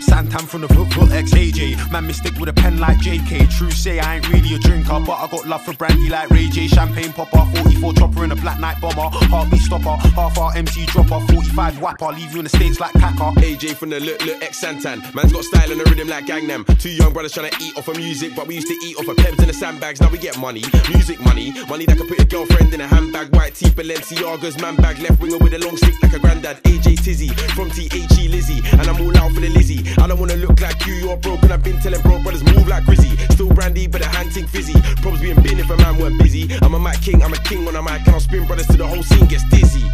Santan from the foot ex AJ. Man, mystic with a pen like JK. True say I ain't really a drinker, but I got love for brandy like Ray J. Champagne popper, 44 chopper in a black night bomber. Heartbeat stopper, half our MC dropper, 45 whapper. Leave you in the states like Packer. AJ from the look look ex Santan. Man's got style and a rhythm like Gangnam. Two young brothers trying to eat off of music, but we used to eat off of pebs in the sandbags. Now we get money, music money, money that can put your girlfriend in a handbag. White tee, Balenciagas, man bag, left winger with a long stick like a granddad. AJ Tizzy from THE Lizzie, and I'm all out for the Lizzie. I don't wanna look like you, you're broke, and I've been telling broke brothers move like Grizzy. Still brandy, but a hand ting fizzy. Probs being bin if a man weren't busy. I'm a mic king, I'm a king on a mic, and I'll spin brothers till the whole scene gets dizzy.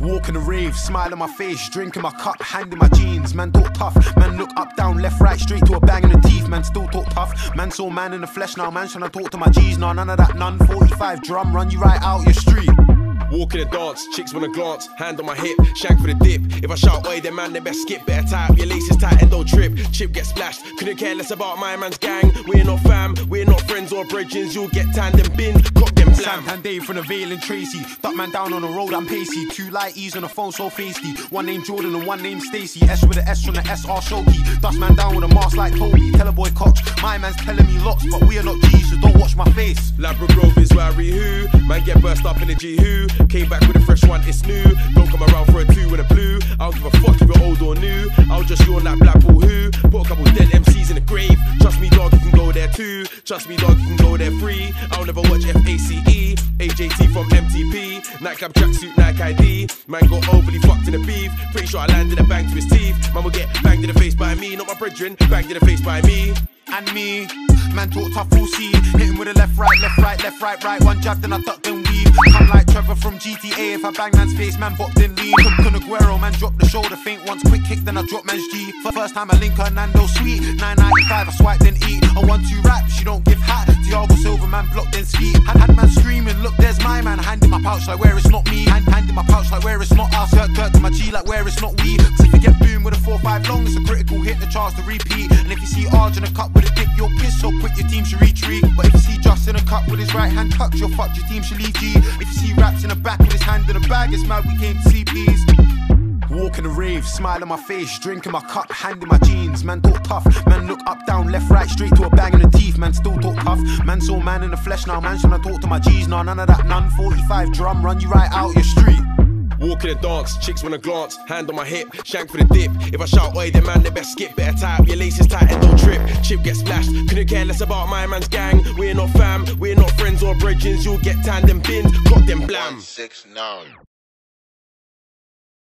Walking the rave, smile on my face, drinking my cup, hand in my jeans. Man talk tough, man look up, down, left, right, straight to a bang in the teeth. Man still talk tough, man saw man in the flesh now. Man trying to talk to my G's, nah, none of that, none. 45 drum, run you right out your street. Walk in the dance, chicks wanna glance, hand on my hip, shank for the dip. If I shout, oi, then man, they best skip. Better tie up your laces tight and don't trip. Chip get splashed, couldn't care less about my man's gang. We're not fam, we're not friends or bridges. You'll get tanned and bin, cock them Sam blam. and Dave from the Vale and Tracey. Duck man down on the road, I'm pacey. Two lighties on the phone, so feisty. One named Jordan and one named Stacy. S with the S from the SR Shoki. Dust man down with a mask like Toby. Tell a boy Cox. My man's telling me lots, but we are not G's, so don't watch my face. Ladbroke Grove is where I. Up in the G who. Came back with a fresh one, it's new. Don't come around for a two and a blue. I don't give a fuck if you're old or new. I'll just yawn like Blackpool who. Put a couple dead MCs in the grave. Trust me, dog, you can go there too. Trust me, dog, you can go there free. I'll never watch FACE. AJT from MTP. Nightclub tracksuit, Nike ID. Man got overly fucked in the beef. Pretty sure I landed a bang to his teeth. Man will get banged in the face by me, not my brethren. Banged in the face by me. And me. Man talk tough, full C. Hit with a left, right, left, right, left, right, right. One jab, then I duck, then weave. Come like Trevor from GTA. If I bang man's face, man bopped in lead. Kun Kun Aguero, man drop the shoulder, feint once, quick kick, then I drop man's G. For first time I link her, Nando sweet. 995, I swipe, then eat. A one two rap, she don't give hat. Thiago Silva, man blocked, then ski. Had, had man screaming, look, there's my man. Hand in my pouch, like where it's not me. Hand, hand in my pouch, like where it's not us. Dirt, dirt to my G, like where it's not we. You get boom with a 4-5 long, it's a critical hit, the chance to repeat. And if you see Arj in a cup with a dip, you'll piss so quick your team should retreat. But if you see Just in a cup with his right hand tucked, you're fucked, your team should leave G. If you see Raps in the back with his hand in a bag, it's mad we came to see please. Walking the rave, smile on my face, drinking my cup, hand in my jeans. Man talk tough, man look up, down, left, right, straight to a bang in the teeth. Man still talk tough, man saw man in the flesh now. Man trying to talk to my G's, nah, none of that, none. 45 drum, run you right out your street. In the dance, chicks wanna glance, hand on my hip, shank for the dip. If I shout, oi, then man, they best skip. Better tie up your laces tight and don't trip. Chip get splashed, couldn't care less about my man's gang. We're not fam, we're not friends or bridges. You'll get tanned and binned, cock them blam. Six nine.